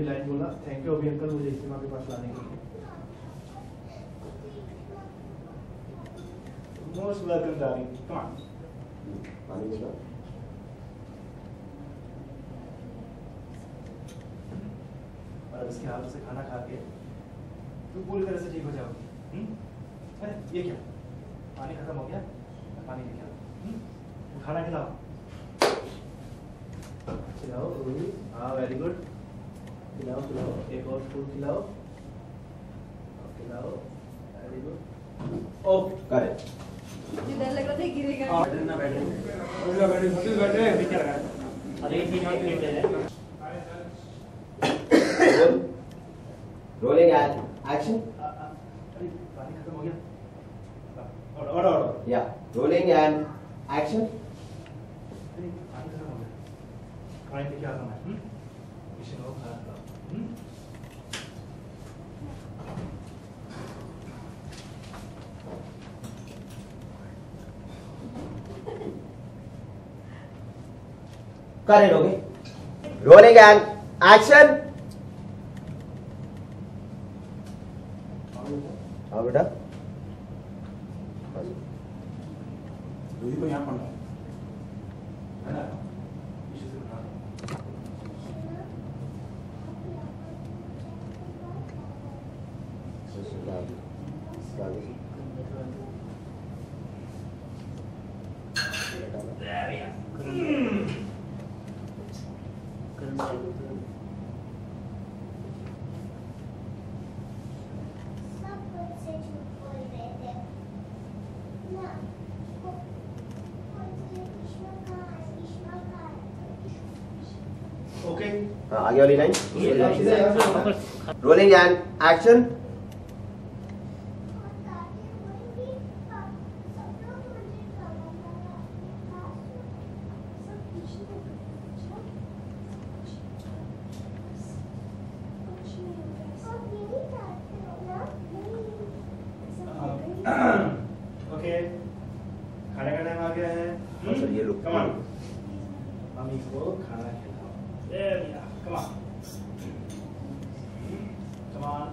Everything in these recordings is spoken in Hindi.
भी लाइन बोला थैंक यू अभी अंकल मुझे इस्तीमा के पास लाने के लिए। Most welcome darling come on पानी बोला और इसके हाथ से खाना खा के तू पूरी तरह से ठीक हो जाओगी। हम्म? अरे ये क्या? पानी खत्म हो गया? पानी लेके आओ हम्म? खाना खिलाओ। खिलाओ हाँ वेरी गुड खिलाओ खिलाओ। एक और फूल खिलाओ। खिलाओ। वेरी गुड ओके करेक्ट डर लग रहा था गिरेगा। बैठे ना बैठे। अभी क्या लगा अरे एक मिनट मिनट ले ले। रोलिंग एक्शन आ, आ, अरे पानी खत्म हो गया। और और और। या रोलिंग एंड एक्शन पानी खत्म हो गया। पानी हम्म? किशन को खाना खिलाओ हम्म? करे रोगे रोलिंग एंड एक्शन। हाँ बेटा दूधी को यहाँ पढ़ना है ना किशन से बना दो। सब कुछ से झूठ बोल रहे थे ना को- मुझे ईश्वर कहाँ है ईश्वर कहाँ है ओके हाँ आगे वाली लाइन रोलिंग एंड एक्शन और ताकि कोई भी सब सब लोग मुझे खाना खाना सब ईश्वर कुछ कुछ नहीं होगा सब यही चाहते हो ना नहीं सब ओके खाने का टाइम आ गया है हाँ, सर, ये लो। कम ऑन मम्मी को खाना खिलाओ there we are come on on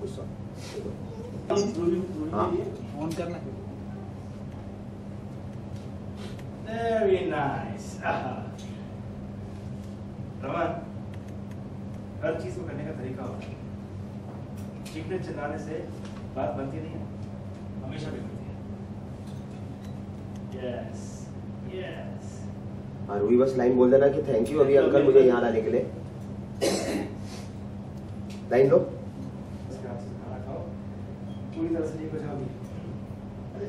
गुस्सा हाँ। ऑन करना। वेरी नाइस रमन हर चीज़ को करने का तरीका होता है। चिल्लाने से बात बनती नहीं है। हमेशा बिगड़ती है। यस यस हाँ रूही बस लाइन बोल देना कि थैंक यू अभी अंकल मुझे यहाँ लाने के लिए। लाइन लो पूरी तरह से ठीक हो जाओगी अरे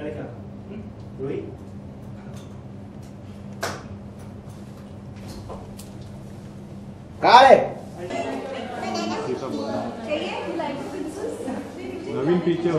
हो क्या? रोही प्रिंसेस नवीन पीछे हो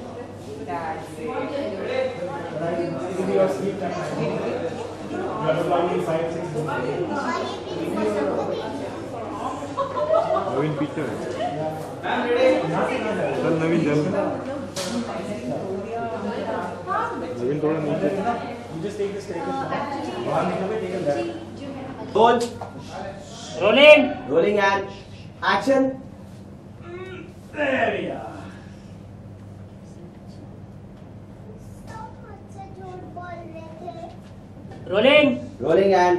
नवीन पीछे हो चल नवीन जल्दी नवीन थोड़ा नीचे You just take this taken. बाहर निकलोगे taken that. बोल रोलिंग रोलिंग एंड एक्शन थे रोलिंग रोलिंग एंड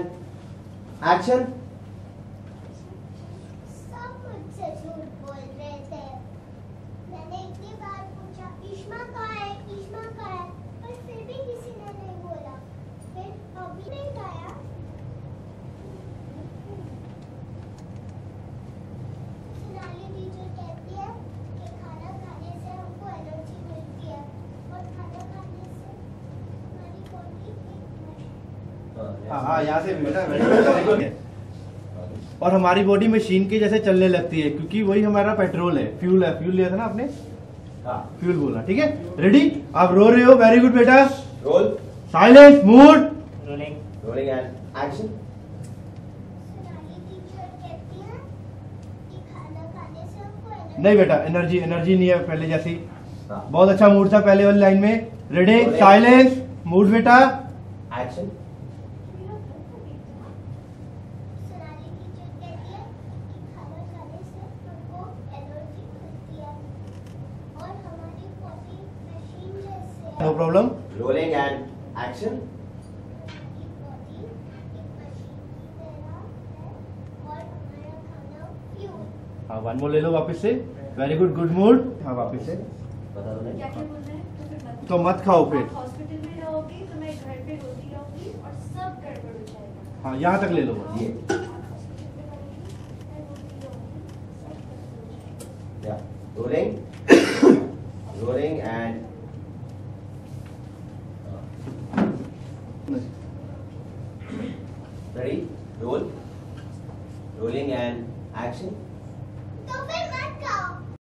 एक्शन सब मुझसे झूठ बोल रहे थे मैंने इतनी बार पूछा ईश्मा कहाँ है ईश्मा कहाँ हाँ हाँ यहाँ से भी बेटा और हमारी बॉडी मशीन के जैसे चलने लगती है क्योंकि वही हमारा पेट्रोल है फ्यूल है फ्यूल लिया था ना आपने? हाँ। फ्यूल बोला ठीक है? रेडी आप रो रहे हो? वेरी गुड बेटा। Roll silence mood rolling rolling and action है नहीं बेटा एनर्जी एनर्जी नहीं है पहले जैसी। हाँ। बहुत अच्छा मूड था पहले वाली लाइन में। रेडी साइलेंस मूड बेटा। एक्शन सोनाली टीचर कहती है कि खाना खाने से हमको एनर्जी मिलती है और हमारी body machine problem rolling and एक मशीन की तरह है हाँ वन मोर ले लो वापस से। वेरी गुड गुड मूड हाँ वापस से। बता दो क्या क्या बोल रहे हैं? तो मत तो खाओ फिर। हॉस्पिटल में रहोगे तो मैं घर पे रोती रहूँगी और सब गड़बड़ हो जाएगा। हाँ यहाँ तक ले लो। ये। आप हॉस्पिटल में